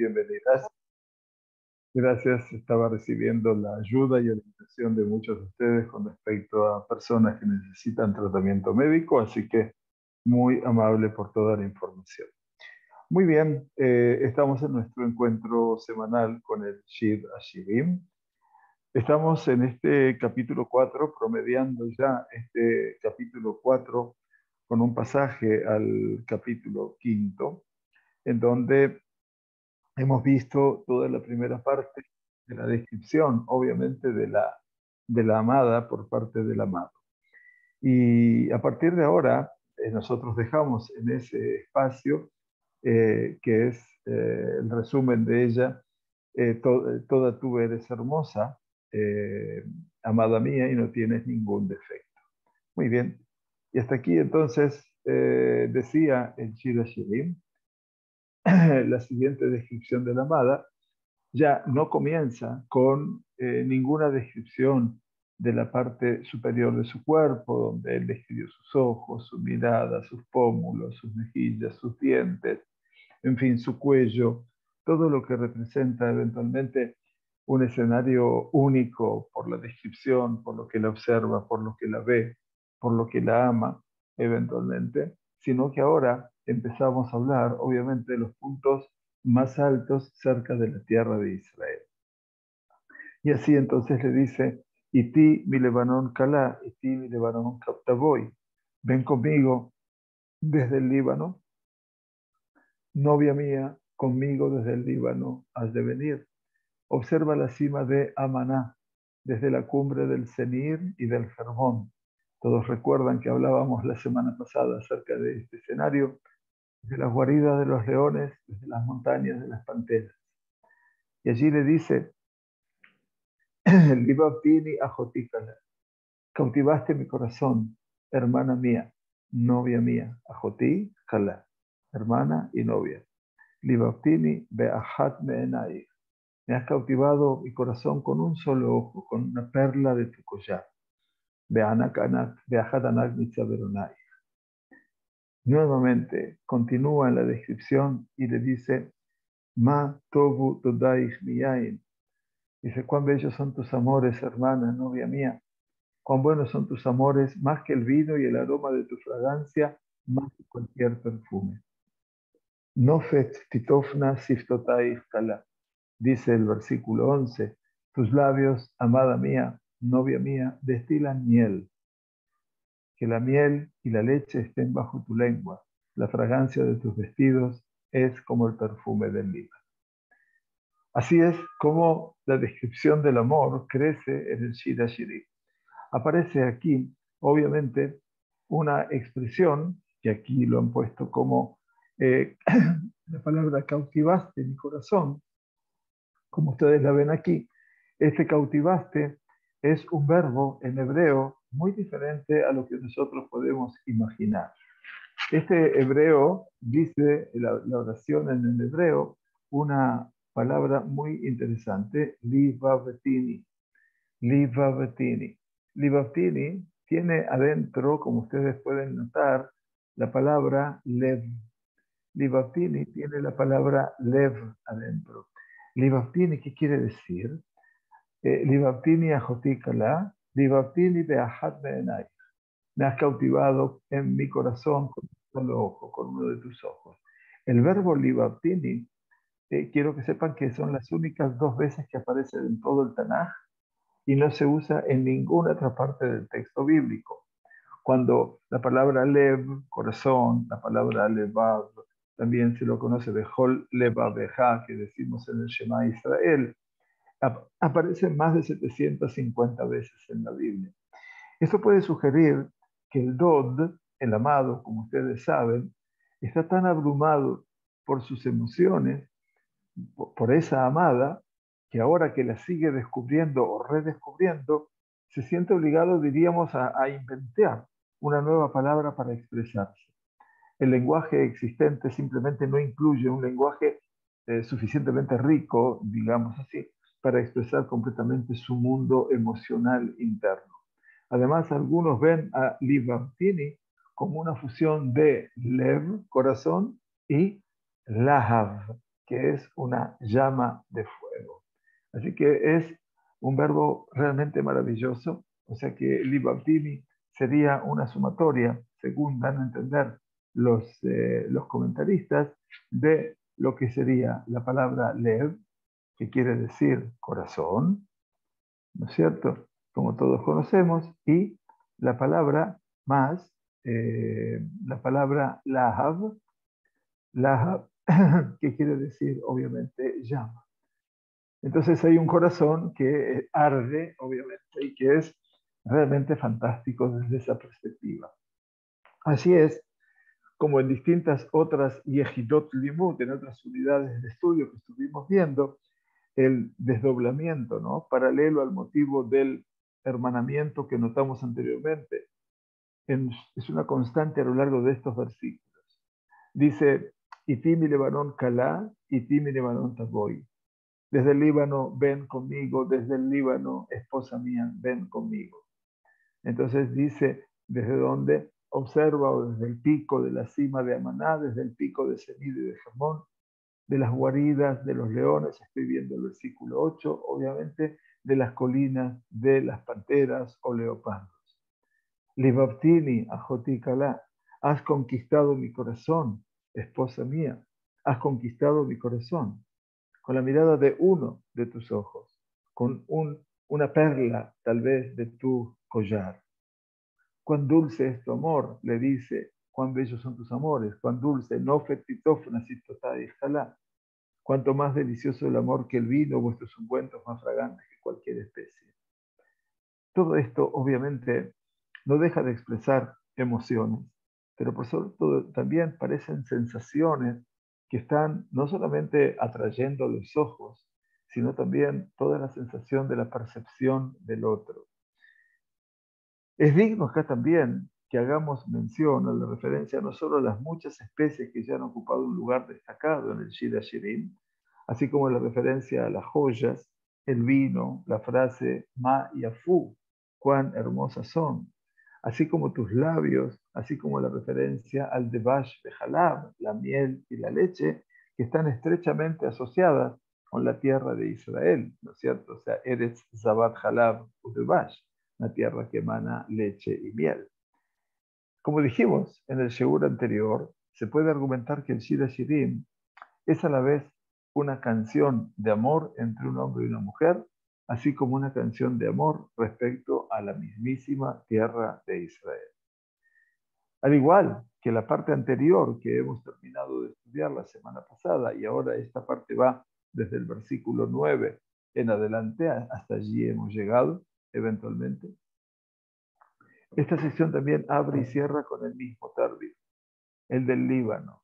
bienvenidas. Gracias, estaba recibiendo la ayuda y orientación de muchos de ustedes con respecto a personas que necesitan tratamiento médico, así que muy amable por toda la información. Muy bien, eh, estamos en nuestro encuentro semanal con el Shir Ashirim. Estamos en este capítulo 4, promediando ya este capítulo 4 con un pasaje al capítulo 5, en donde hemos visto toda la primera parte de la descripción, obviamente, de la, de la amada por parte del amado. Y a partir de ahora, eh, nosotros dejamos en ese espacio, eh, que es eh, el resumen de ella, toda tú eres hermosa, amada mía, y no tienes ningún defecto. Muy bien. Y hasta aquí entonces decía el Shira Shirim, la siguiente descripción de la amada, ya no comienza con eh, ninguna descripción de la parte superior de su cuerpo, donde él describió sus ojos, su mirada, sus pómulos, sus mejillas, sus dientes, en fin, su cuello, todo lo que representa eventualmente un escenario único por la descripción, por lo que la observa, por lo que la ve, por lo que la ama eventualmente, sino que ahora empezamos a hablar, obviamente, de los puntos más altos cerca de la tierra de Israel. Y así entonces le dice, ti mi Lebanón Kalá, ti mi Lebanón Captavoy, ven conmigo desde el Líbano, novia mía, conmigo desde el Líbano has de venir. Observa la cima de Amaná, desde la cumbre del Senir y del Fermón. Todos recuerdan que hablábamos la semana pasada acerca de este escenario, de las guaridas de los leones, desde las montañas de las panteras. Y allí le dice, Libabtini ajotícala, cautivaste mi corazón, hermana mía, novia mía, ajotí, hermana y novia. Libabtini beahat meenai, me has cautivado mi corazón con un solo ojo, con una perla de tu collar. Nuevamente continúa en la descripción y le dice, Ma tobu todaich miyain. Dice, cuán bellos son tus amores, hermana, novia mía. Cuán buenos son tus amores, más que el vino y el aroma de tu fragancia, más que cualquier perfume. Nofet titofna siftotaich kala dice el versículo 11, tus labios, amada mía, novia mía, destilan miel. Que la miel y la leche estén bajo tu lengua. La fragancia de tus vestidos es como el perfume del lima. Así es como la descripción del amor crece en el Shira Shiri. Aparece aquí, obviamente, una expresión que aquí lo han puesto como eh, la palabra cautivaste mi corazón, como ustedes la ven aquí. Este cautivaste es un verbo en hebreo muy diferente a lo que nosotros podemos imaginar. Este hebreo dice, la, oración en el hebreo, una palabra muy interesante, livavetini. Livavetini. Livavetini tiene adentro, como ustedes pueden notar, la palabra lev. Livavetini tiene la palabra lev adentro. Libaptini, ¿qué quiere decir? Eh, Libaptini ajotikala. Me has cautivado en mi corazón con un ojo, con uno de tus ojos. El verbo libaptini, eh, quiero que sepan que son las únicas dos veces que aparece en todo el Tanaj y no se usa en ninguna otra parte del texto bíblico. Cuando la palabra lev, corazón, la palabra levav, también se lo conoce de Hol Levabeja, que decimos en el Shema Israel, aparece más de 750 veces en la Biblia. Esto puede sugerir que el Dod, el amado, como ustedes saben, está tan abrumado por sus emociones, por esa amada, que ahora que la sigue descubriendo o redescubriendo, se siente obligado, diríamos, a, a inventar una nueva palabra para expresarse el lenguaje existente simplemente no incluye un lenguaje eh, suficientemente rico, digamos así, para expresar completamente su mundo emocional interno. Además, algunos ven a Livartini como una fusión de lev, corazón, y lahav, que es una llama de fuego. Así que es un verbo realmente maravilloso, o sea que libabdini sería una sumatoria, según dan a entender los, eh, los comentaristas, de lo que sería la palabra lev, que quiere decir corazón, ¿no es cierto? Como todos conocemos, y la palabra más, eh, la palabra lahav, lahav, que quiere decir obviamente llama. Entonces hay un corazón que arde, obviamente, y que es realmente fantástico desde esa perspectiva. Así es como en distintas otras yehidot limut, en otras unidades de estudio que estuvimos viendo, el desdoblamiento, ¿no? Paralelo al motivo del hermanamiento que notamos anteriormente. es una constante a lo largo de estos versículos. Dice, Itimi Lebanon Kalá, Itimi Lebanon Taboy. Desde el Líbano, ven conmigo, desde el Líbano, esposa mía, ven conmigo. Entonces dice, ¿desde dónde? Observa desde el pico de la cima de Amaná, desde el pico de Semid y de Jamón, de las guaridas de los leones, estoy viendo el versículo 8, obviamente, de las colinas de las panteras o leopardos. Libabtini, Ajotikala, has conquistado mi corazón, esposa mía, has conquistado mi corazón, con la mirada de uno de tus ojos, con un, una perla tal vez de tu collar. Cuán dulce es tu amor, le dice, cuán bellos son tus amores, cuán dulce, no jalá. Cuanto más delicioso el amor que el vino, vuestros ungüentos más fragantes que cualquier especie. Todo esto, obviamente, no deja de expresar emociones, pero por sobre todo también parecen sensaciones que están no solamente atrayendo los ojos, sino también toda la sensación de la percepción del otro. Es digno acá también que hagamos mención a la referencia no solo a las muchas especies que ya han ocupado un lugar destacado en el Shira Shirim, así como la referencia a las joyas, el vino, la frase Ma y Afu, cuán hermosas son, así como tus labios, así como la referencia al Devash de Jalab, la miel y la leche, que están estrechamente asociadas con la tierra de Israel, ¿no es cierto? O sea, eres Zabat Jalab o Devash una tierra que emana leche y miel. Como dijimos en el Sheur anterior, se puede argumentar que el Shira Shirim es a la vez una canción de amor entre un hombre y una mujer, así como una canción de amor respecto a la mismísima tierra de Israel. Al igual que la parte anterior que hemos terminado de estudiar la semana pasada, y ahora esta parte va desde el versículo 9 en adelante, hasta allí hemos llegado, eventualmente. Esta sección también abre y cierra con el mismo término, el del Líbano.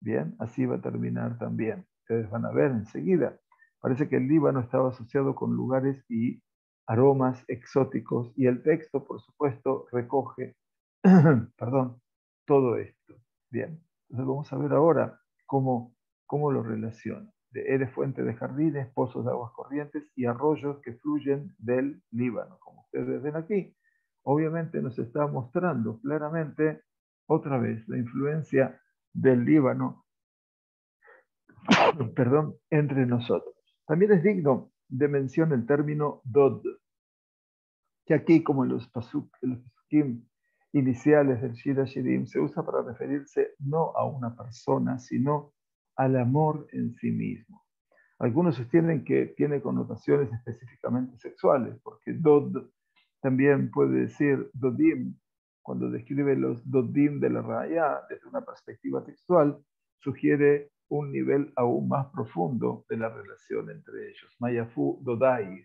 Bien, así va a terminar también. Ustedes van a ver enseguida. Parece que el Líbano estaba asociado con lugares y aromas exóticos y el texto, por supuesto, recoge, perdón, todo esto. Bien, entonces vamos a ver ahora cómo, cómo lo relaciona eres fuente de jardines, pozos de aguas corrientes y arroyos que fluyen del Líbano, como ustedes ven aquí. Obviamente nos está mostrando claramente otra vez la influencia del Líbano, perdón, entre nosotros. También es digno de mención el término Dod, que aquí, como en los pasukim iniciales del Shira Shirim, se usa para referirse no a una persona, sino al amor en sí mismo. Algunos sostienen que tiene connotaciones específicamente sexuales, porque Dod también puede decir Dodim, cuando describe los Dodim de la Raya desde una perspectiva textual, sugiere un nivel aún más profundo de la relación entre ellos. Mayafu Dodai.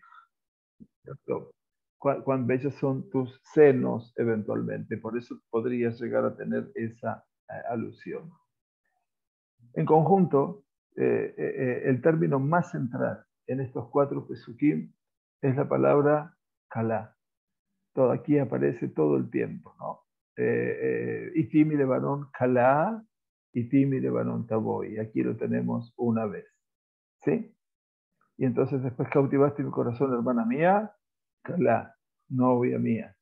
Cuán, bellos son tus senos eventualmente, por eso podrías llegar a tener esa eh, alusión. En conjunto, eh, eh, el término más central en estos cuatro pesukim es la palabra kalá. Todo aquí aparece todo el tiempo, ¿no? Itimi de varón kalá, itimi de varón taboy. Aquí lo tenemos una vez, ¿sí? Y entonces después cautivaste mi corazón, hermana mía, kalá, novia mía.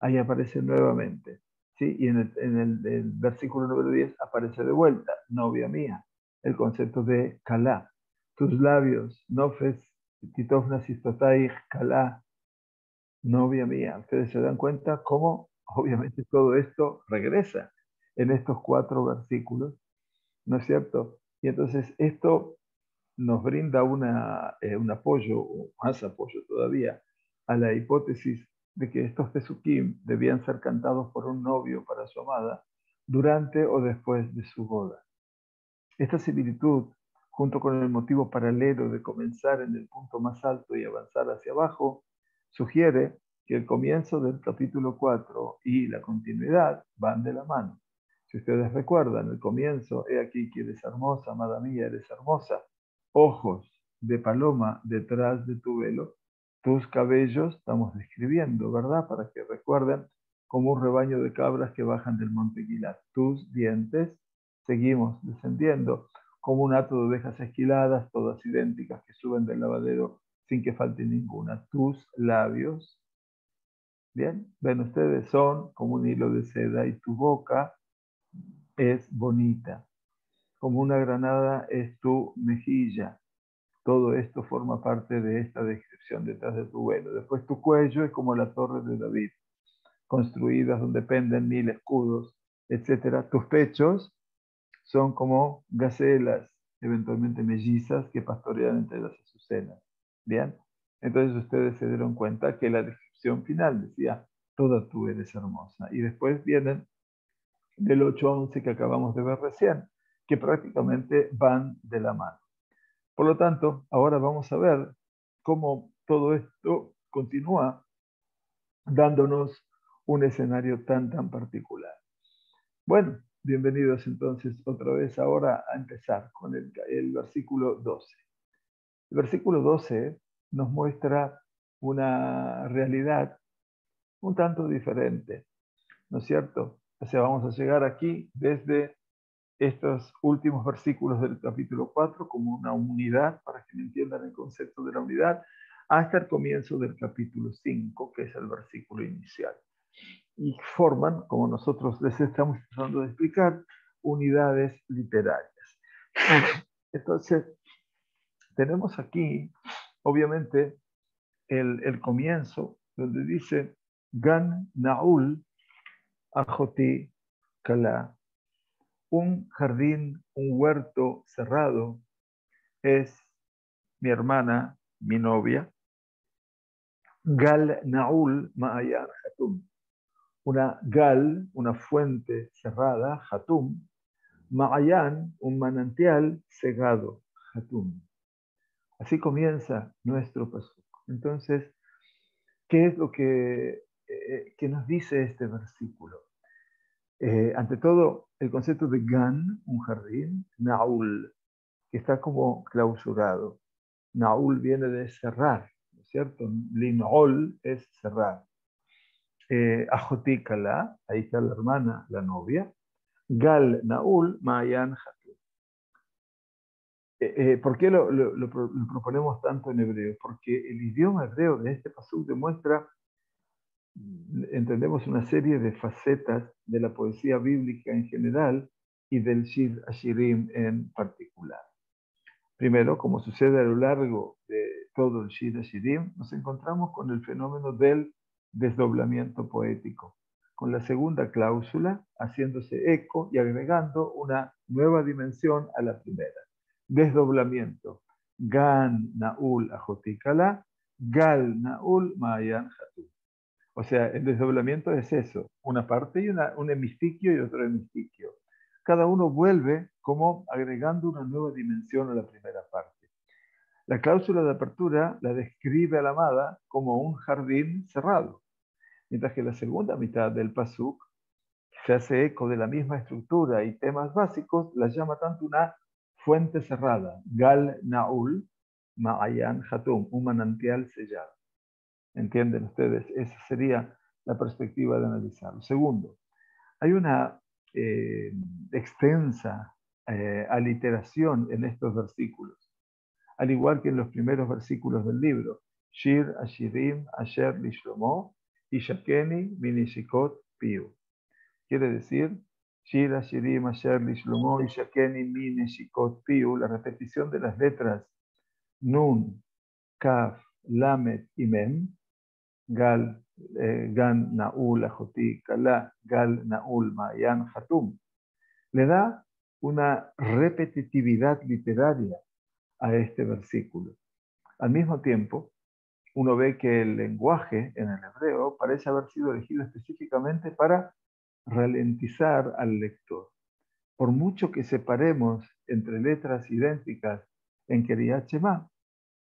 Ahí aparece nuevamente. Y en, el, versículo número 10 aparece de vuelta, novia mía. el concepto de kalá. Tus labios, nofes, titovna sistotaich, kalá, novia mía. Ustedes se dan cuenta cómo, obviamente, todo esto regresa en estos cuatro versículos, ¿no es cierto? Y entonces esto nos brinda eh, un apoyo, más apoyo todavía, a la hipótesis de que estos Tesukim debían ser cantados por un novio para su amada durante o después de su boda. Esta similitud, junto con el motivo paralelo de comenzar en el punto más alto y avanzar hacia abajo, sugiere que el comienzo del capítulo 4 y la continuidad van de la mano. Si ustedes recuerdan, el comienzo, he aquí que eres hermosa, amada mía, eres hermosa, ojos de paloma detrás de tu velo, tus cabellos, estamos describiendo, ¿verdad? Para que recuerden como un rebaño de cabras que bajan del monte Gilat. Tus dientes, seguimos descendiendo, como un hato de ovejas esquiladas, todas idénticas, que suben del lavadero sin que falte ninguna. Tus labios, bien, ven ustedes, son como un hilo de seda y tu boca es bonita. Como una granada es tu mejilla. Todo esto forma parte de esta descripción detrás de tu vuelo. Después tu cuello es como la torre de David, construidas donde penden mil escudos, etc. Tus pechos son como gacelas, eventualmente mellizas, que pastorean entre las azucenas. Bien, entonces ustedes se dieron cuenta que la descripción final decía, toda tú eres hermosa. Y después vienen del 8 a 11 que acabamos de ver recién, que prácticamente van de la mano. Por lo tanto, ahora vamos a ver cómo todo esto continúa dándonos un escenario tan, tan particular. Bueno, bienvenidos entonces otra vez ahora a empezar con el, el versículo 12. El versículo 12 nos muestra una realidad un tanto diferente, ¿no es cierto? O sea, vamos a llegar aquí desde estos últimos versículos del capítulo 4 como una unidad, para que me entiendan el concepto de la unidad, hasta el comienzo del capítulo 5, que es el versículo inicial. Y forman, como nosotros les estamos tratando de explicar, unidades literarias. Entonces, tenemos aquí, obviamente, el, comienzo, donde dice, Gan Naul Ajoti Kala un jardín, un huerto cerrado es mi hermana, mi novia. Gal Naul Ma'ayan Hatum. Una gal, una fuente cerrada, Hatum. Ma'ayan, un manantial cegado, Hatum. Así comienza nuestro paso. Entonces, ¿qué es lo que, eh, que nos dice este versículo? Eh, ante todo, el concepto de gan, un jardín, naul, que está como clausurado. Naul viene de cerrar, ¿no es cierto? Linol es cerrar. Eh, ajotícala, ahí está la hermana, la novia. Gal naul, mayan. Eh, eh, ¿Por qué lo, proponemos tanto en hebreo? Porque el idioma hebreo de este pasú demuestra entendemos una serie de facetas de la poesía bíblica en general y del Shir Ashirim en particular. Primero, como sucede a lo largo de todo el Shir Ashirim, nos encontramos con el fenómeno del desdoblamiento poético, con la segunda cláusula haciéndose eco y agregando una nueva dimensión a la primera. Desdoblamiento. Gan Naul Ajotikala, Gal Naul Mayan Hatu. O sea, el desdoblamiento es eso, una parte y un hemistiquio y otro hemistiquio. Cada uno vuelve como agregando una nueva dimensión a la primera parte. La cláusula de apertura la describe a la amada como un jardín cerrado, mientras que la segunda mitad del pasuk se hace eco de la misma estructura y temas básicos, la llama tanto una fuente cerrada, gal naul, ma'ayan hatum, un manantial sellado. ¿Entienden ustedes? Esa sería la perspectiva de analizarlo. Segundo, hay una eh, extensa eh, aliteración en estos versículos, al igual que en los primeros versículos del libro. Shir Ashirim Asher Lishlomo y Shakeni Minishikot Piu. Quiere decir, Shira, Shirim, Asher, Lishlomo, Ishakeni, Mine, Shikot, Piu, la repetición de las letras Nun, Kaf, Lamet y Mem, Gal, eh, Gan, Naul, Ajoti, Kala, Gal, Naul, Mayan, Hatum, le da una repetitividad literaria a este versículo. Al mismo tiempo, uno ve que el lenguaje en el hebreo parece haber sido elegido específicamente para ralentizar al lector. Por mucho que separemos entre letras idénticas en Keriyat Shema,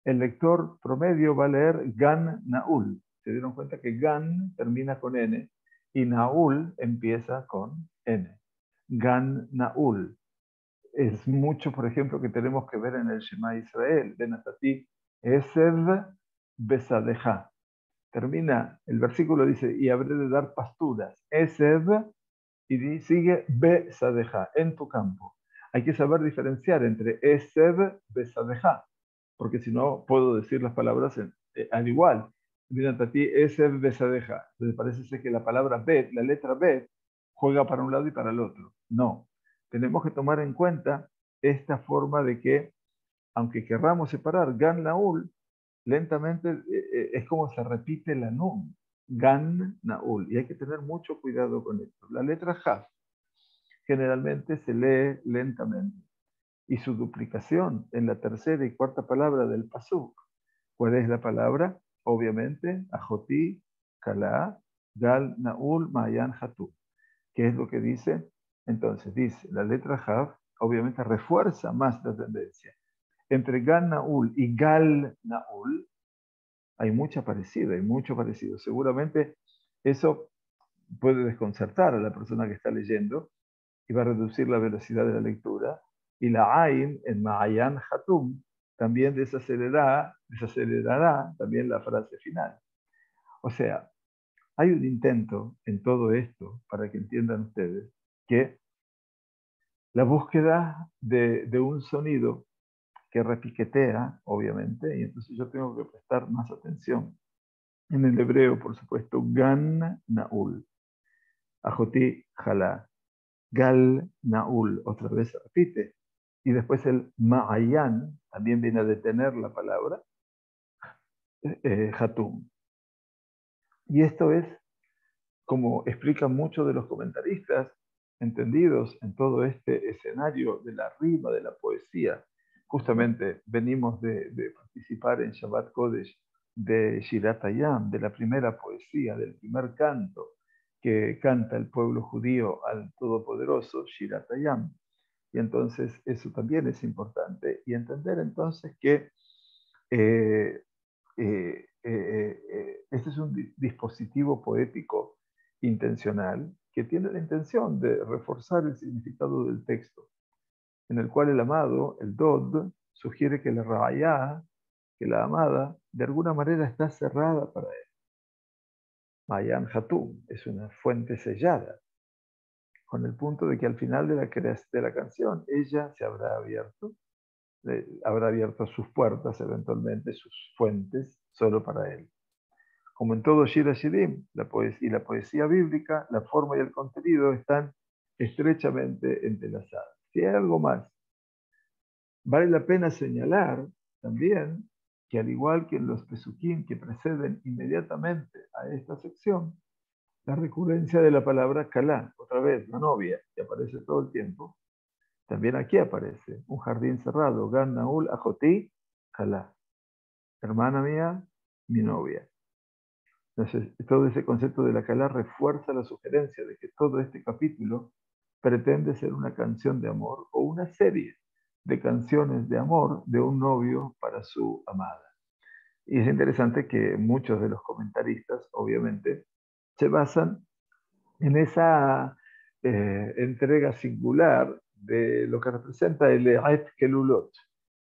el lector promedio va a leer Gan Naul. Se dieron cuenta que Gan termina con N y Naul empieza con N. Gan Naul. Es mucho, por ejemplo, que tenemos que ver en el Shema Israel. de Natati Esev Besadeja. Termina, el versículo dice, y habré de dar pasturas. Esev, y sigue Besadeja, en tu campo. Hay que saber diferenciar entre Esev Besadeja, porque si no puedo decir las palabras eh, al igual. Natati Esev Besadeja. Entonces parece ser que la palabra Bet, la letra Bet, juega para un lado y para el otro. No, tenemos que tomar en cuenta esta forma de que, aunque querramos separar Gan Naul, lentamente eh, eh, es como se repite la Nun, Gan Naul, y hay que tener mucho cuidado con esto. La letra Haf generalmente se lee lentamente, y su duplicación en la tercera y cuarta palabra del Pasuk. ¿Cuál es la palabra? Obviamente, Ajoti, Kala, Gal, Naul, Mayan, Hatu. ¿Qué es lo que dice? Entonces dice, la letra Jav obviamente refuerza más la tendencia. Entre Gan Naul y Gal Naul hay mucha parecida, hay mucho parecido. Seguramente eso puede desconcertar a la persona que está leyendo y va a reducir la velocidad de la lectura. Y la Ain en Ma'ayan Hatum también desacelerará, desacelerará también la frase final. O sea, hay un intento en todo esto, para que entiendan ustedes, que la búsqueda de, un sonido que repiquetea, obviamente, y entonces yo tengo que prestar más atención. En el hebreo, por supuesto, gan naul, ajoti jalá, gal naul, otra vez se repite, y después el ma'ayan también viene a detener la palabra, eh, hatum. Y esto es, como explican muchos de los comentaristas, entendidos en todo este escenario de la rima, de la poesía. Justamente venimos de, participar en Shabbat Kodesh de Shiratayam, de la primera poesía, del primer canto que canta el pueblo judío al Todopoderoso, Shiratayam. Y entonces eso también es importante. Y entender entonces que eh, eh, eh, este es un dispositivo poético intencional que tiene la intención de reforzar el significado del texto, en el cual el amado, el Dod, sugiere que la Raya, que la amada, de alguna manera está cerrada para él. Mayan Hatum es una fuente sellada, con el punto de que al final de la, de la canción ella se habrá abierto habrá abierto sus puertas eventualmente, sus fuentes, solo para él. Como en todo Shira Shirim, la y la poesía bíblica, la forma y el contenido están estrechamente entrelazados. Si hay algo más, vale la pena señalar también que al igual que en los pesuquín que preceden inmediatamente a esta sección, la recurrencia de la palabra kalá, otra vez, la novia, que aparece todo el tiempo, también aquí aparece un jardín cerrado, Gan Naul Ajoti Kalá. Hermana mía, mi novia. Entonces, todo ese concepto de la Kalá refuerza la sugerencia de que todo este capítulo pretende ser una canción de amor o una serie de canciones de amor de un novio para su amada. Y es interesante que muchos de los comentaristas, obviamente, se basan en esa eh, entrega singular de lo que representa el Eet Kelulot,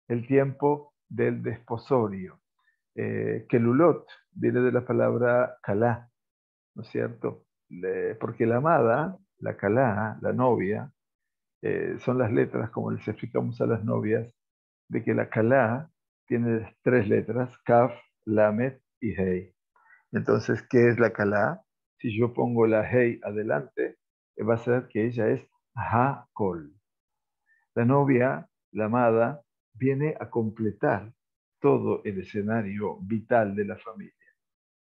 el tiempo del desposorio. Eh, Kelulot viene de la palabra Kalá, ¿no es cierto? porque la amada, la Kalá, la novia, eh, son las letras, como les explicamos a las novias, de que la Kalá tiene tres letras, Kaf, Lamet y Hei. Entonces, ¿qué es la Kalá? Si yo pongo la Hei adelante, va a ser que ella es ha-kol. La novia, la amada, viene a completar todo el escenario vital de la familia.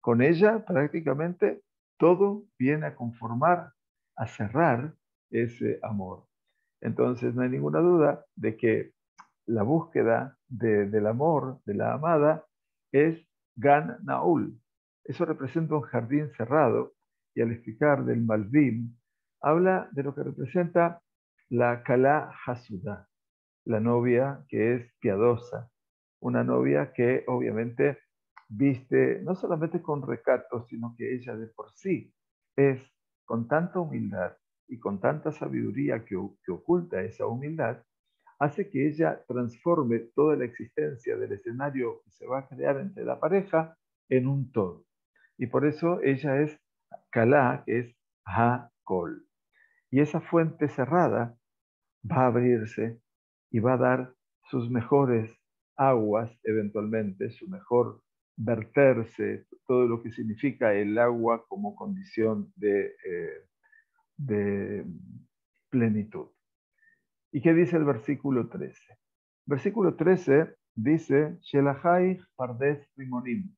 Con ella prácticamente todo viene a conformar, a cerrar ese amor. Entonces no hay ninguna duda de que la búsqueda del amor, de la amada, es Gan Naul. Eso representa un jardín cerrado y al explicar del Malvim, habla de lo que representa la Kala Hasuda, la novia que es piadosa, una novia que obviamente viste no solamente con recato, sino que ella de por sí es con tanta humildad y con tanta sabiduría que, que oculta esa humildad, hace que ella transforme toda la existencia del escenario que se va a crear entre la pareja en un todo. Y por eso ella es Kala, que es Ha-Kol. Y esa fuente cerrada va a abrirse y va a dar sus mejores aguas eventualmente, su mejor verterse, todo lo que significa el agua como condición de, eh, plenitud. ¿Y qué dice el versículo 13? Versículo 13 dice, Shelahai pardes rimonim.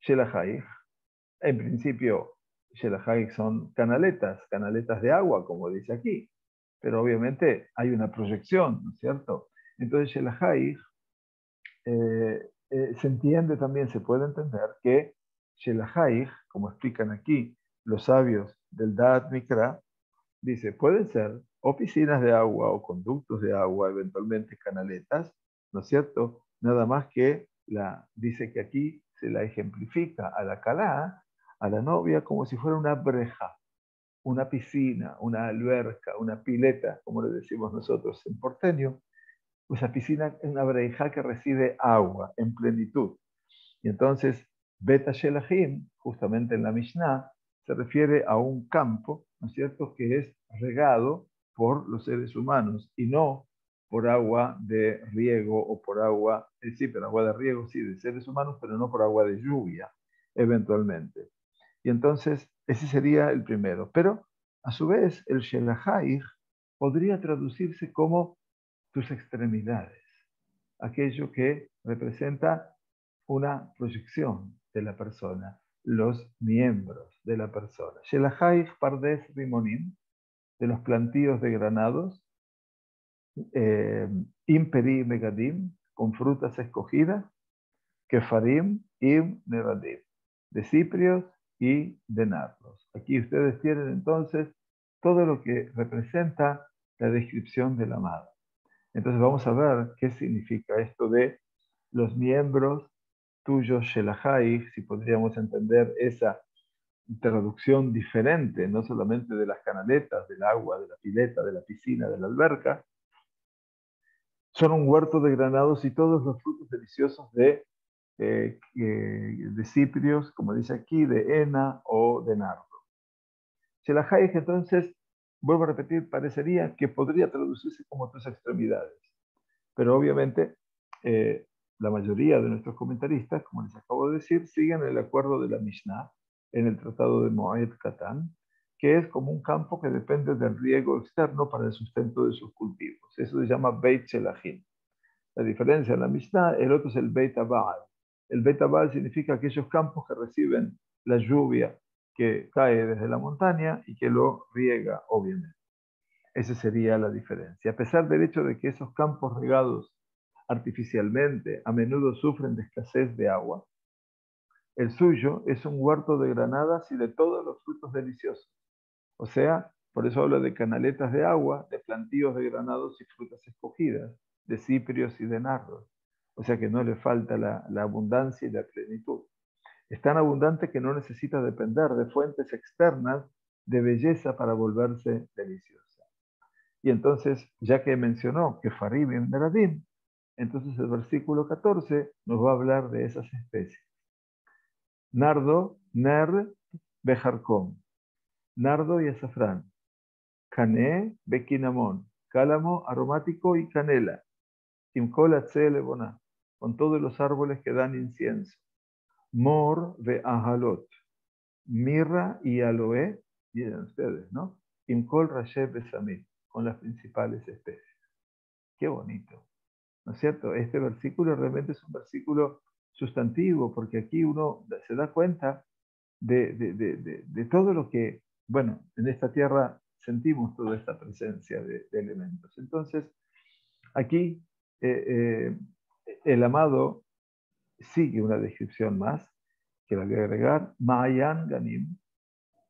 Shelahai, en principio, Shelahai son canaletas, canaletas de agua, como dice aquí, pero obviamente hay una proyección, ¿no es cierto? Entonces, Shelahai eh, eh, se entiende también, se puede entender que Shelahai, como explican aquí los sabios del Da'at Mikra, dice, pueden ser o piscinas de agua o conductos de agua, eventualmente canaletas, ¿no es cierto? Nada más que la, dice que aquí se la ejemplifica a la calá, a la novia, como si fuera una breja, una piscina, una alberca, una pileta, como le decimos nosotros en porteño. Esa piscina es una breja que recibe agua en plenitud. Y entonces, Beta Shelahim, justamente en la Mishnah, se refiere a un campo, ¿no es cierto?, que es regado por los seres humanos y no por agua de riego o por agua, eh, sí, pero agua de riego sí, de seres humanos, pero no por agua de lluvia, eventualmente. Y entonces, ese sería el primero. Pero, a su vez, el Shelahaich podría traducirse como tus extremidades, aquello que representa una proyección de la persona, los miembros de la persona. Shelahaich pardes rimonim, de los plantíos de granados, eh, imperi megadim, con frutas escogidas, kefarim, im nevadim, de ciprios y de nardos. Aquí ustedes tienen entonces todo lo que representa la descripción de la madre. Entonces vamos a ver qué significa esto de los miembros tuyos, Shelahai, si podríamos entender esa traducción diferente, no solamente de las canaletas, del agua, de la pileta, de la piscina, de la alberca, son un huerto de granados y todos los frutos deliciosos de, eh, de ciprios, como dice aquí, de hena o de nardo. Shelahai, entonces, vuelvo a repetir, parecería que podría traducirse como tus extremidades, pero obviamente eh, la mayoría de nuestros comentaristas, como les acabo de decir, siguen el acuerdo de la Mishnah, en el Tratado de Moed Katan, que es como un campo que depende del riego externo para el sustento de sus cultivos. Eso se llama Beit Shelahim. La diferencia en la Mishnah, el otro es el Beit Abal. El Beit Abal significa aquellos campos que reciben la lluvia que cae desde la montaña y que lo riega, obviamente. Esa sería la diferencia. A pesar del hecho de que esos campos regados artificialmente a menudo sufren de escasez de agua, el suyo es un huerto de granadas y de todos los frutos deliciosos. O sea, por eso habla de canaletas de agua, de plantíos de granados y frutas escogidas, de ciprios y de nardos. O sea que no le falta la, la abundancia y la plenitud. Es tan abundante que no necesita depender de fuentes externas de belleza para volverse deliciosa. Y entonces, ya que mencionó que Farib Meradim, entonces el versículo 14 nos va a hablar de esas especies. Nardo, Ner, Bejarcom. Nardo y azafrán. Cané, Bequinamón. Cálamo, aromático y canela. Timcola, Lebona. Con todos los árboles que dan incienso. Mor, de Ahalot. Mirra y aloe. Miren ustedes, ¿no? Imkol Rasheb Besamit, con las principales especies. Qué bonito. ¿No es cierto? Este versículo realmente es un versículo sustantivo, porque aquí uno se da cuenta de, de, todo lo que, bueno, en esta tierra sentimos toda esta presencia de, elementos. Entonces, aquí eh, eh, el amado sigue una descripción más que la voy a agregar. Maayan Ganim,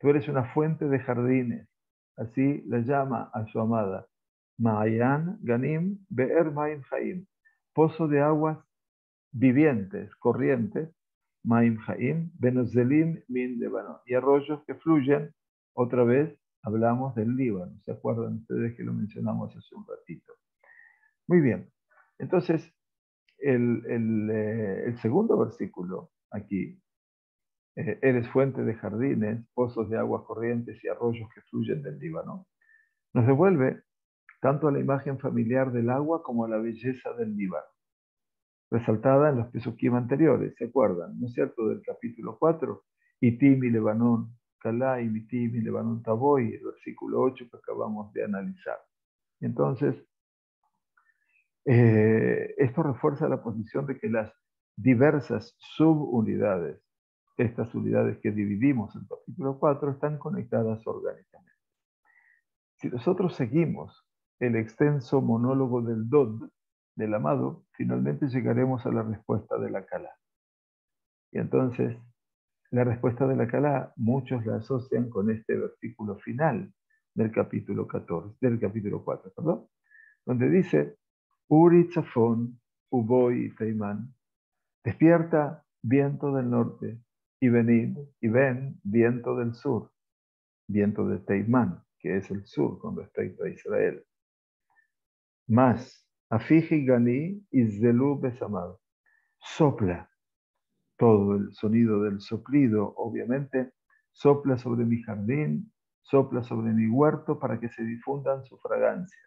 tú eres una fuente de jardines. Así la llama a su amada. Maayan Ganim Be'er Maim Haim, pozo de aguas vivientes, corrientes, Maim Haim, Benozelim Min Líbano, y arroyos que fluyen, otra vez hablamos del Líbano, ¿se acuerdan ustedes que lo mencionamos hace un ratito? Muy bien, entonces el, eh, segundo versículo aquí, eh, eres fuente de jardines, pozos de aguas corrientes y arroyos que fluyen del Líbano, nos devuelve tanto a la imagen familiar del agua como a la belleza del Líbano resaltada en los pesukim anteriores, ¿se acuerdan? ¿No es cierto? Del capítulo 4, Itimi Lebanon Kalá y Mitimi Lebanon Taboy, el versículo 8 que acabamos de analizar. Entonces, eh, esto refuerza la posición de que las diversas subunidades, estas unidades que dividimos en capítulo 4, están conectadas orgánicamente. Si nosotros seguimos el extenso monólogo del Dod, del amado, finalmente llegaremos a la respuesta de la Kala. Y entonces, la respuesta de la Kala, muchos la asocian con este versículo final del capítulo 14, del capítulo 4, perdón, donde dice, Uri Chafón, Uboy Teimán, despierta viento del norte y venid y ven viento del sur, viento de Teimán, que es el sur con respecto a Israel. Más Afiji Gani Izdelu Besamad. Sopla. Todo el sonido del soplido, obviamente, sopla sobre mi jardín, sopla sobre mi huerto para que se difundan su fragancia.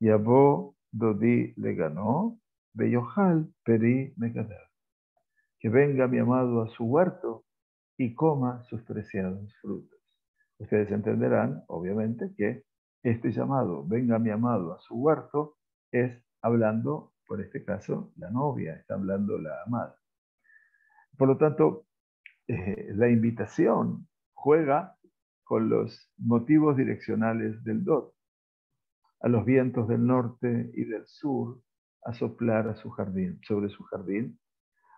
Yabó Dodi le ganó, Beyojal Peri Megadar. Que venga mi amado a su huerto y coma sus preciados frutos. Ustedes entenderán, obviamente, que este llamado, venga mi amado a su huerto, es hablando, por este caso, la novia, está hablando la amada. Por lo tanto, eh, la invitación juega con los motivos direccionales del dot, a los vientos del norte y del sur a soplar a su jardín, sobre su jardín,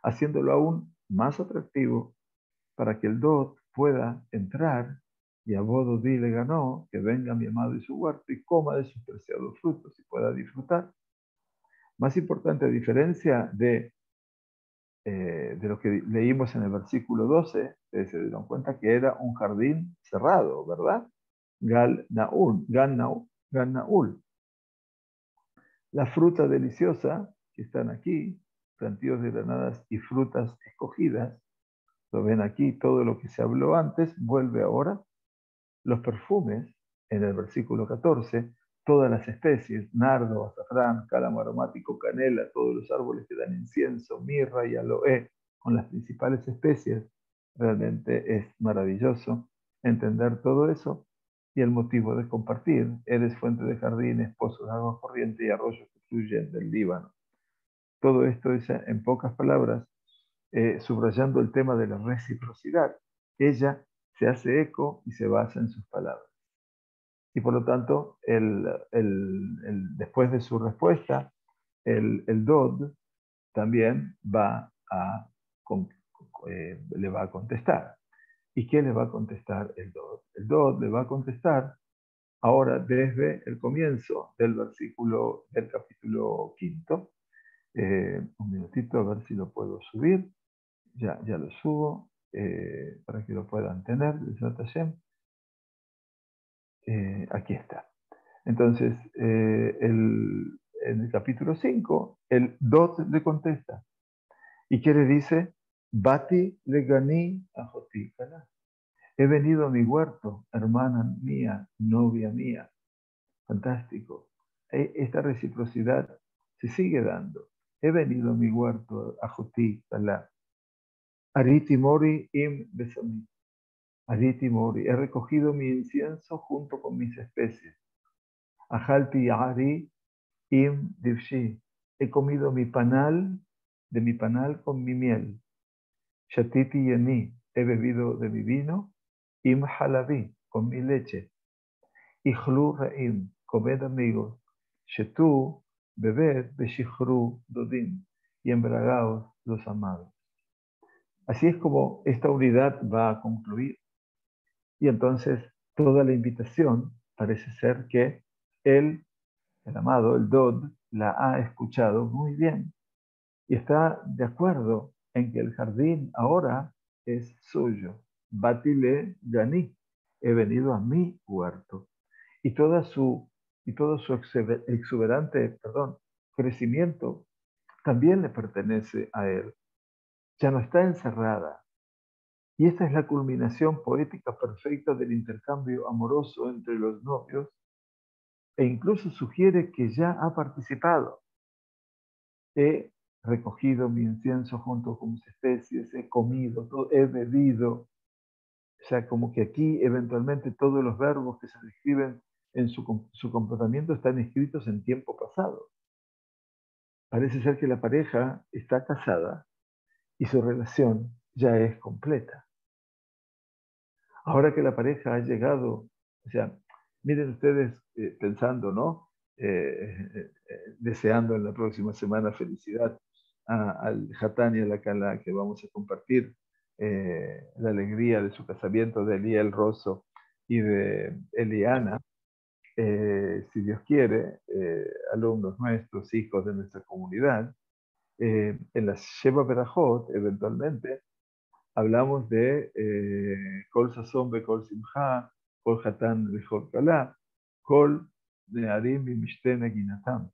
haciéndolo aún más atractivo para que el dot pueda entrar y a Bodo le ganó que venga mi amado y su huerto y coma de sus preciados frutos y pueda disfrutar. Más importante, a diferencia de, eh, de lo que leímos en el versículo 12, se dieron cuenta que era un jardín cerrado, ¿verdad? Gal Naul, Gal Naul. La fruta deliciosa que están aquí, plantíos de granadas y frutas escogidas, lo ven aquí, todo lo que se habló antes vuelve ahora. Los perfumes, en el versículo 14, todas las especies, nardo, azafrán, cálamo aromático, canela, todos los árboles que dan incienso, mirra y aloe, con las principales especies, realmente es maravilloso entender todo eso y el motivo de compartir. Eres fuente de jardines, pozos de agua corriente y arroyos que fluyen del Líbano. Todo esto es, en pocas palabras, eh, subrayando el tema de la reciprocidad. Ella se hace eco y se basa en sus palabras. Y por lo tanto, el, después de su respuesta, el, Dod también va a, eh, le va a contestar. ¿Y qué le va a contestar el Dod? El Dod le va a contestar ahora desde el comienzo del versículo del capítulo quinto. Eh, un minutito a ver si lo puedo subir. Ya, ya lo subo. Eh, para que lo puedan tener, eh, aquí está. Entonces, eh, el, en el capítulo 5, el Dot le contesta. ¿Y qué le dice? Bati le ganí a He venido a mi huerto, hermana mía, novia mía. Fantástico. E, esta reciprocidad se sigue dando. He venido a mi huerto, a Jotí, Ariti Mori im Besami. Aditi Mori, he recogido mi incienso junto con mis especies. Ajalti Ari Im Divshi, he comido mi panal, de mi panal con mi miel. Shatiti Yeni, he bebido de mi vino. Im Halabi, con mi leche. Ichlu Reim, comed amigos. Shetu, bebed, Beshichru Dodim, y embragaos los amados. Así es como esta unidad va a concluir. Y entonces toda la invitación parece ser que él, el amado, el Dod, la ha escuchado muy bien y está de acuerdo en que el jardín ahora es suyo. Batile Gani, he venido a mi huerto. Y, toda su, y todo su exuberante perdón, crecimiento también le pertenece a él. Ya no está encerrada. Y esta es la culminación poética perfecta del intercambio amoroso entre los novios e incluso sugiere que ya ha participado. He recogido mi incienso junto con mis especies, he comido, he bebido. O sea, como que aquí eventualmente todos los verbos que se describen en su, su comportamiento están escritos en tiempo pasado. Parece ser que la pareja está casada y su relación ya es completa. Ahora que la pareja ha llegado, o sea, miren ustedes eh, pensando, ¿no? Eh, eh, deseando en la próxima semana felicidad al Hatán y a la Kala que vamos a compartir la alegría de su casamiento de Elía el Rosso y de Eliana, si Dios quiere, alumnos nuestros, hijos de nuestra comunidad, en la Sheva Berajot, eventualmente, hablamos de Kol Sazón Kol Simha, Kol Hatán Bejor Kala, Kol Nearim Mishtene Ginatam.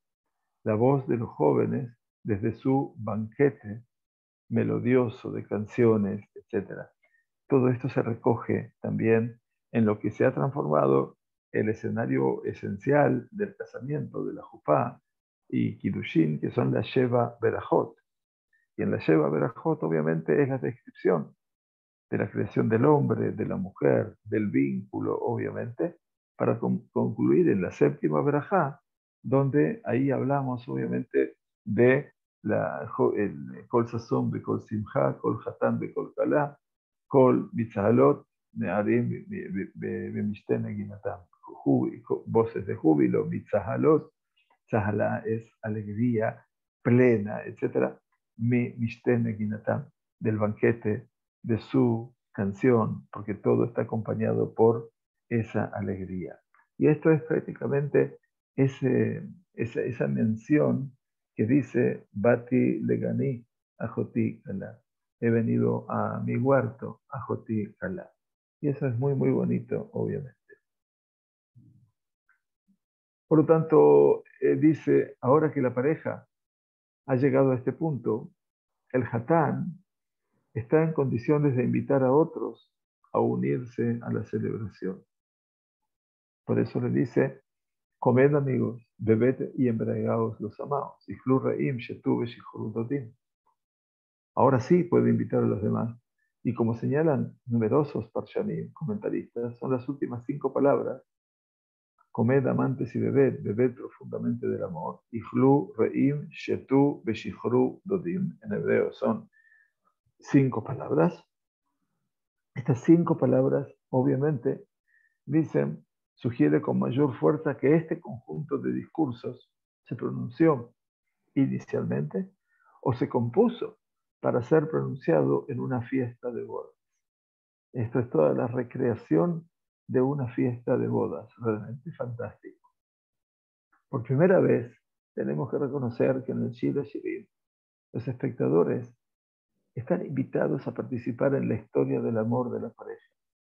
La voz de los jóvenes desde su banquete melodioso de canciones, etc. Todo esto se recoge también en lo que se ha transformado el escenario esencial del casamiento de la Jupá y Kidushin, que son la Sheva Berajot. Y en la Sheva Berajot, obviamente, es la descripción de la creación del hombre, de la mujer, del vínculo, obviamente, para concluir en la séptima Berajá, donde ahí hablamos, obviamente, de Kol Sasson Kol Simha, Kol Hatán Kol Kala, Kol Mitzahalot, Nearim Bemistene Ginatam. Voces de júbilo, Mitzahalot, Zahala es alegría plena, etc. Mi Mishtene Ginatam, del banquete de su canción, porque todo está acompañado por esa alegría. Y esto es prácticamente ese, esa, esa mención que dice, Bati legani ajoti kala. He venido a mi huerto, ajoti kala. Y eso es muy, muy bonito, obviamente. Por lo tanto, eh, dice, ahora que la pareja ha llegado a este punto, el hatán está en condiciones de invitar a otros a unirse a la celebración. Por eso le dice, comed amigos, bebed y embriagaos los amados. Ahora sí puede invitar a los demás. Y como señalan numerosos parshanim, comentaristas, son las últimas cinco palabras. Comed amantes y bebed, bebed profundamente del amor. Ichlu, reim, shetu, dodim. En hebreo son cinco palabras. Estas cinco palabras, obviamente, dicen sugiere con mayor fuerza que este conjunto de discursos se pronunció inicialmente o se compuso para ser pronunciado en una fiesta de bodas. Esto es toda la recreación de una fiesta de bodas, realmente fantástico. Por primera vez tenemos que reconocer que en el Chile Shirin los espectadores están invitados a participar en la historia del amor de la pareja.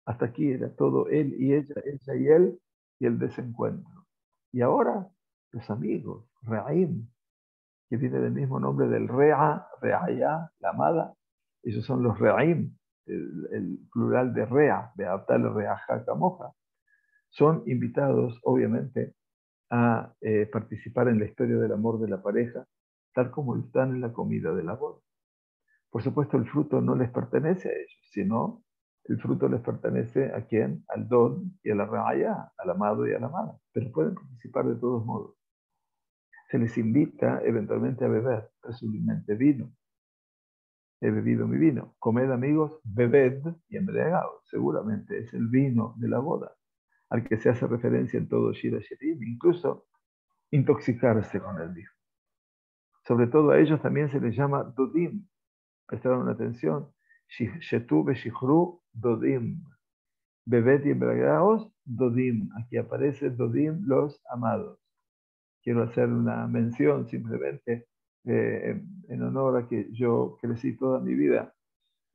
Hasta aquí era todo él y ella, ella y él, y el desencuentro. Y ahora los amigos, Re'aim, que viene del mismo nombre del Rea, Re'aya, la amada, esos son los Re'aim, el, plural de Rea, Beatal Reaja Camoja, son invitados, obviamente, a eh, participar en la historia del amor de la pareja, tal como están en la comida de la boda. Por supuesto, el fruto no les pertenece a ellos, sino El fruto les pertenece a quién? Al don y a la raya, al amado y a la amada. Pero pueden participar de todos modos. Se les invita eventualmente a beber, presumiblemente vino. He bebido mi vino. Comed amigos, bebed y embriagados. Seguramente es el vino de la boda al que se hace referencia en todo Shira Shirim, incluso intoxicarse con el vino. Sobre todo a ellos también se les llama Dodim. Prestaron atención. Shetu Beshihru Dodim. Bebet y Dodim. Aquí aparece Dodim, los amados. Quiero hacer una mención simplemente eh, en honor a que yo crecí toda mi vida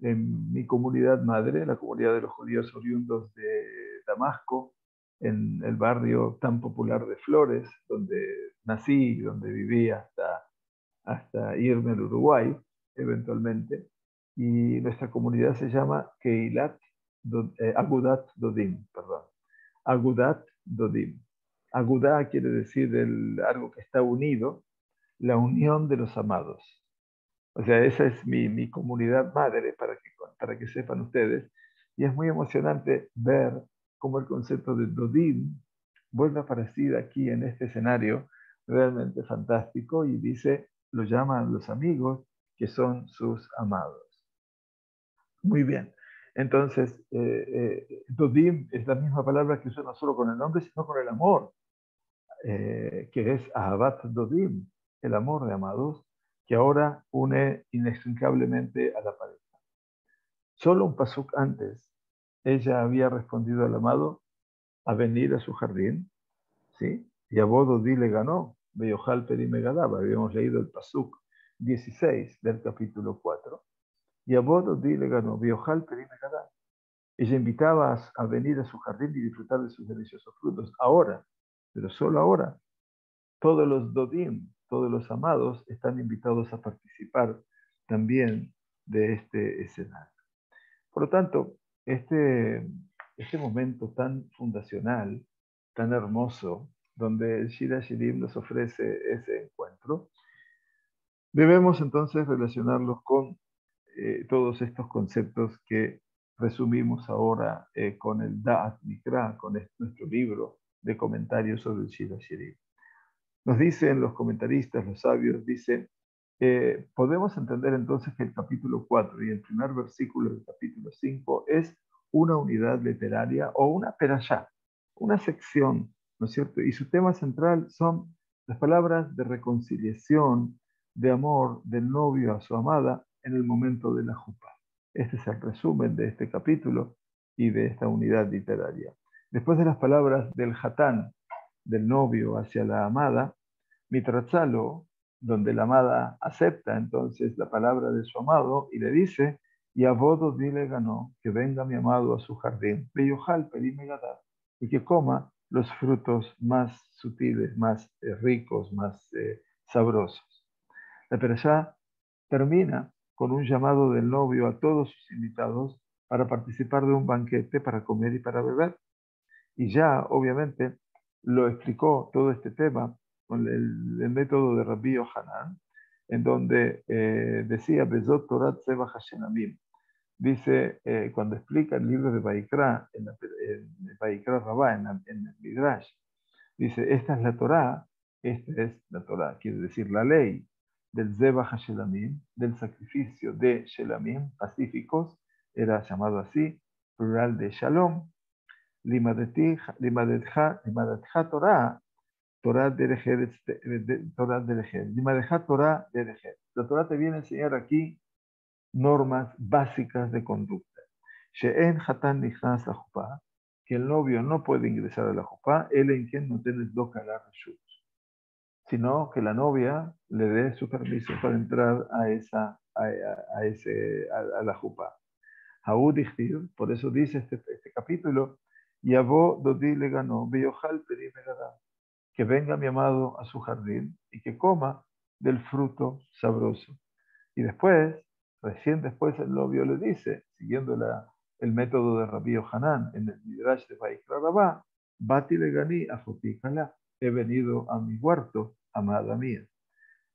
en mi comunidad madre, la comunidad de los judíos oriundos de Damasco, en el barrio tan popular de Flores, donde nací, donde viví hasta irme al Uruguay, eventualmente. Y nuestra comunidad se llama Keilat eh, Agudat Dodim, perdón. Agudat Dodim. Agudá quiere decir algo que está unido, la unión de los amados. O sea, esa es mi, mi comunidad madre, para que, para que sepan ustedes. Y es muy emocionante ver cómo el concepto de Dodim vuelve a aparecer aquí en este escenario realmente fantástico y dice, lo llaman los amigos que son sus amados. Muy bien. Entonces, eh, eh, Dodim es la misma palabra que usa no solo con el nombre, sino con el amor, eh, que es Ahabat Dodim, el amor de amados, que ahora une inextricablemente a la pareja. Solo un pasuk antes, ella había respondido al amado a venir a su jardín, ¿sí? Y a Bododí le ganó, Beyojal Perimegadaba, habíamos leído el pasuk 16 del capítulo 4 y a Bododí le ganó, Biojal Perimegadá. Ella invitaba a venir a su jardín y disfrutar de sus deliciosos frutos. Ahora, pero solo ahora, todos los Dodim, todos los amados, están invitados a participar también de este escenario. Por lo tanto, este, este momento tan fundacional, tan hermoso, donde el Shira Shirim nos ofrece ese encuentro, debemos entonces relacionarlos con eh, todos estos conceptos que resumimos ahora eh, con el Da'at Mikra, con nuestro libro de comentarios sobre el Shira Shirim. Nos dicen los comentaristas, los sabios, dicen, eh, podemos entender entonces que el capítulo 4 y el primer versículo del capítulo 5 es una unidad literaria o una perashá, una sección, ¿no es cierto? Y su tema central son las palabras de reconciliación, de amor del novio a su amada en el momento de la jupa. Este es el resumen de este capítulo y de esta unidad literaria. Después de las palabras del hatán, del novio hacia la amada, Mitratzalo, donde la amada acepta entonces la palabra de su amado y le dice, y a Bodo dile ganó, que venga mi amado a su jardín, y que coma los frutos más sutiles, más eh, ricos, más eh, sabrosos. La perashá termina con un llamado del novio a todos sus invitados para participar de un banquete, para comer y para beber. Y ya, obviamente, lo explicó todo este tema con el, método de Rabbi Yohanan, en donde eh, decía, Bezot Torat Seba Hashenamim. Dice, eh, cuando explica el libro de Baikra, en, Baikra Rabá, en, en, el Midrash, dice, esta es la Torah, esta es la Torah, quiere decir la ley del Zeba Hashelamim, del sacrificio de Shelamim, pacíficos, era llamado así, plural de Shalom, Limadetja Torah, Torah de Torah de Limadetja Torah de La Torah te viene a enseñar aquí normas básicas de conducta. She'en Hatan Nichnas la que el novio no puede ingresar a la jupá, él en quien no tiene dos reshut sino que la novia le dé su permiso para entrar a, esa, a, ese, a, la jupa. por eso dice este, este capítulo, Yabó Dodi le ganó, que venga mi amado a su jardín y que coma del fruto sabroso. Y después, recién después el novio le dice, siguiendo la, el método de Rabbi Hanan en el Midrash de Baikra Rabá, Bati le ganí a he venido a mi huerto, amada mía.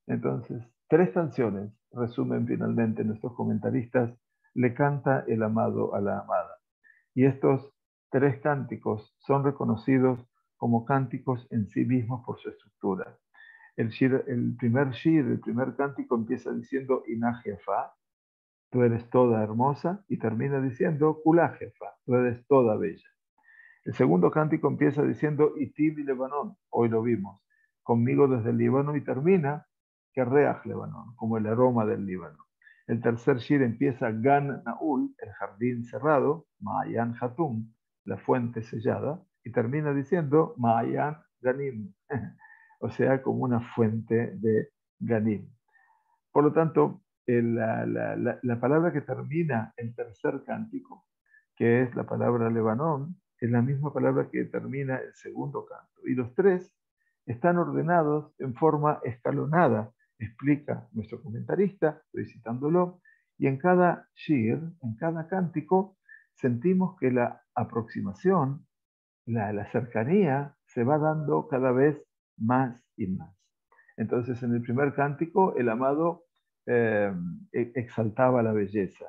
Entonces, tres canciones resumen finalmente nuestros comentaristas, le canta el amado a la amada. Y estos tres cánticos son reconocidos como cánticos en sí mismos por su estructura. El, primer shir, el primer cántico empieza diciendo Inajefa, tú eres toda hermosa, y termina diciendo Kulajefa, tú eres toda bella. El segundo cántico empieza diciendo Itib y Lebanón, hoy lo vimos, conmigo desde el Líbano, y termina Kerreach Lebanón, como el aroma del Líbano. El tercer shir empieza Gan Naul, el jardín cerrado, Maayan Hatum, la fuente sellada, y termina diciendo Maayan Ganim, o sea, como una fuente de Ganim. Por lo tanto, la, la, palabra que termina el tercer cántico, que es la palabra Lebanón, es la misma palabra que termina el segundo canto. Y los tres están ordenados en forma escalonada, explica nuestro comentarista, estoy citándolo, y en cada shir, en cada cántico, sentimos que la aproximación, la, cercanía, se va dando cada vez más y más. Entonces, en el primer cántico, el amado eh, e, exaltaba la belleza,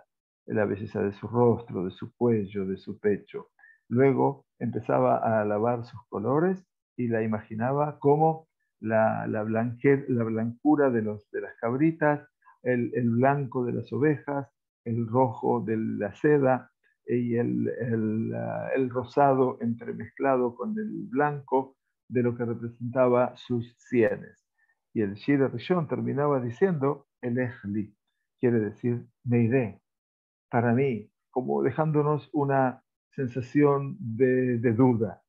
la belleza de su rostro, de su cuello, de su pecho. Luego empezaba a alabar sus colores y la imaginaba como la, la, la blancura de, los, de las cabritas, el, el, blanco de las ovejas, el rojo de la seda y el, el, el, rosado entremezclado con el blanco de lo que representaba sus sienes. Y el Shir Rishon terminaba diciendo el Ejli, quiere decir me iré, para mí, como dejándonos una sensación de, duda.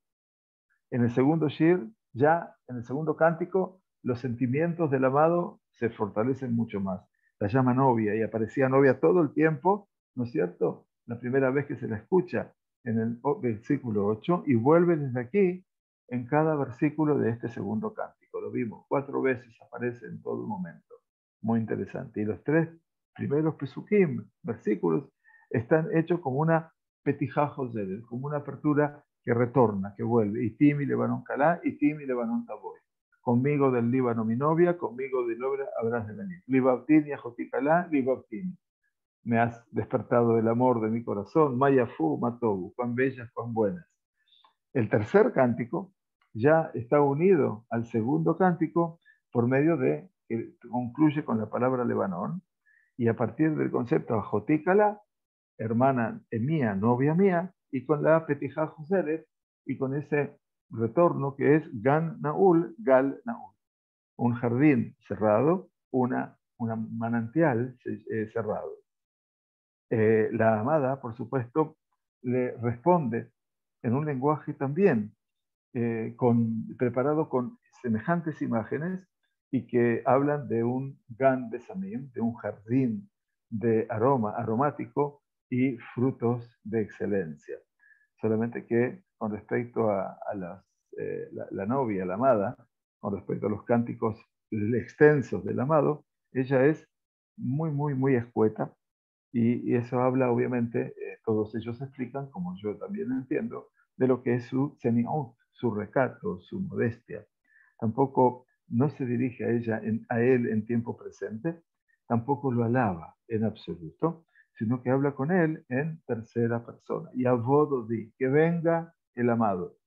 En el segundo Shir ya en el segundo cántico los sentimientos del amado se fortalecen mucho más. La llama novia y aparecía novia todo el tiempo, ¿no es cierto? La primera vez que se la escucha en el versículo 8 y vuelve desde aquí en cada versículo de este segundo cántico. Lo vimos, cuatro veces aparece en todo momento. Muy interesante. Y los tres primeros pesukim, versículos, están hechos como una petijajos como una apertura que retorna, que vuelve. Y Timi Lebanon Calá, y Timi Lebanon Taboy. Conmigo del Líbano mi novia, conmigo del obra habrás de venir. Libautín y Ajoticalá, Libautín. Me has despertado el amor de mi corazón. Mayafu, Matobu. Cuán bellas, cuán buenas. El tercer cántico ya está unido al segundo cántico por medio de, que concluye con la palabra Lebanón, y a partir del concepto Ajoticalá, hermana mía, novia mía, y con la Petijá Joseret y con ese retorno que es Gan Naul, Gal Naul. Un jardín cerrado, una, manantial eh, cerrado. Eh, la amada, por supuesto, le responde en un lenguaje también eh, con, preparado con semejantes imágenes y que hablan de un gan de samim, de un jardín de aroma aromático y frutos de excelencia. Solamente que con respecto a, eh, la, novia, la amada, con respecto a los cánticos extensos del amado, ella es muy, muy, muy escueta y, eso habla, obviamente, eh, todos ellos explican, como yo también entiendo, de lo que es su su recato, su modestia. Tampoco no se dirige a ella, a él en tiempo presente, tampoco lo alaba en absoluto, sino que habla con él en tercera persona. Y a di, que venga el amado.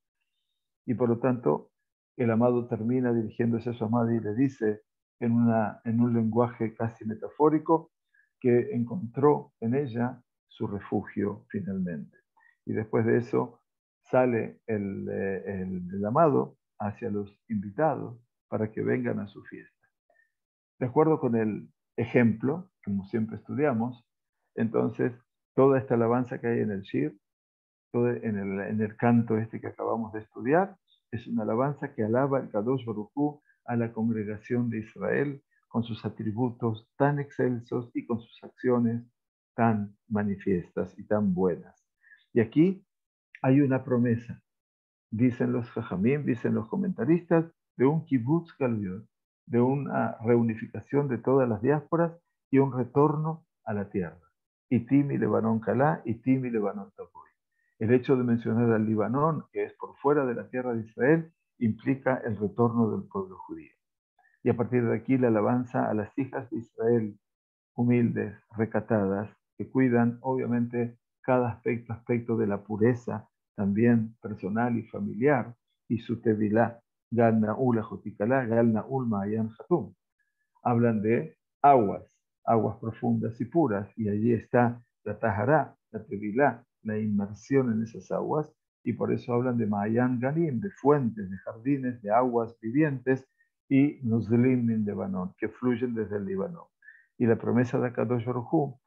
Y por lo tanto, el amado termina dirigiéndose a su amada y le dice en, una, en un lenguaje casi metafórico que encontró en ella su refugio finalmente. Y después de eso sale el, eh, el amado hacia los invitados para que vengan a su fiesta. De acuerdo con el ejemplo, como siempre estudiamos, entonces, toda esta alabanza que hay en el Shir, en, el, canto este que acabamos de estudiar, es una alabanza que alaba el Kadosh Baruj a la congregación de Israel con sus atributos tan excelsos y con sus acciones tan manifiestas y tan buenas. Y aquí hay una promesa, dicen los jajamim, dicen los comentaristas, de un kibbutz galviot, de una reunificación de todas las diásporas y un retorno a la tierra. Itimi Lebanón Calá, Lebanón Tapoy. El hecho de mencionar al Libanón, que es por fuera de la tierra de Israel, implica el retorno del pueblo judío. Y a partir de aquí la alabanza a las hijas de Israel, humildes, recatadas, que cuidan obviamente cada aspecto, de la pureza, también personal y familiar, y su tevilá, Galna Ula Jotikalá, Galna Ulma Hatum. Hablan de aguas, aguas profundas y puras, y allí está la Tajará, la tevilá, la inmersión en esas aguas, y por eso hablan de Mayan Galim, de fuentes, de jardines, de aguas vivientes, y Nuzlim de Lebanon, que fluyen desde el Líbano. Y la promesa de Akadosh Baruj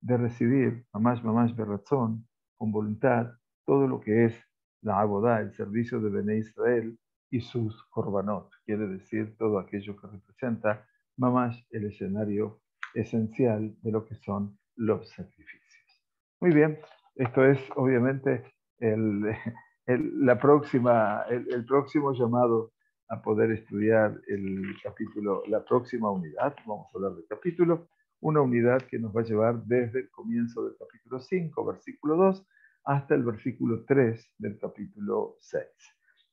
de recibir, mamás, mamás, razón, con voluntad, todo lo que es la abodá, el servicio de Bene Israel y sus korbanot, quiere decir todo aquello que representa mamás el escenario esencial de lo que son los sacrificios. Muy bien, esto es obviamente el, la próxima, el, próximo llamado a poder estudiar el capítulo, la próxima unidad, vamos a hablar del capítulo, una unidad que nos va a llevar desde el comienzo del capítulo 5, versículo 2, hasta el versículo 3 del capítulo 6.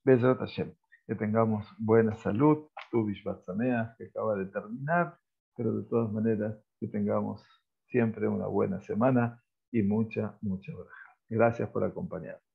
Besrat Hashem. Que tengamos buena salud, tu Bishvatzameach, que acaba de terminar, pero de todas maneras que tengamos siempre una buena semana y mucha, mucha braja. Gracias por acompañarnos.